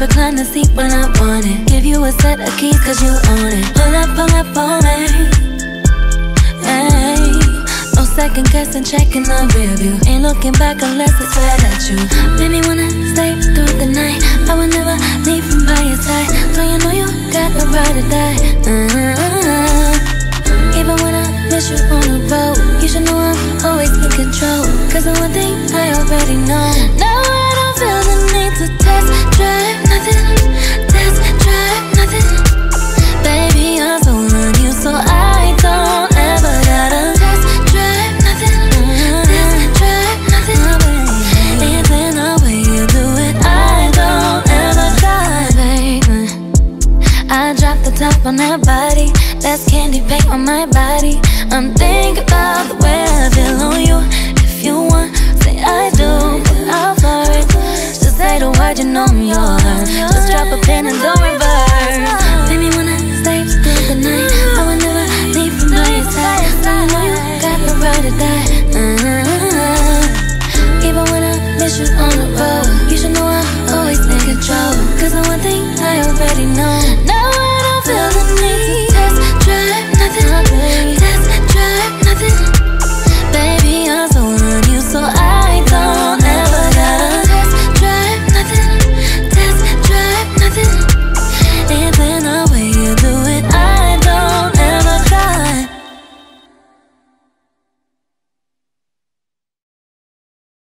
Recline the seat when I want it. Give you a set of keys cause you own it. Pull up, pull up on me. Hey. No second guessing, checking the rear view. Ain't looking back unless it's right at you. Made me wanna stay through the night. I will never leave from by your side. So you know you got the right to die. Uh-huh. Even when I miss you on the road, you should know I'm always in control. Cause the one thing I already know. I drop the top on that body. That's candy paint on my body. I'm thinking about the way I feel on you. If you want, say I do. I'll flirt. Just say the word, you know I'm yours. Just drop a pin and don't reverse Baby, when I stay through the night I will never leave from by your side. I know you got the right to die. Uh-huh. Even when I miss you on the road You should know I'm always in control. Cause the one thing I already know.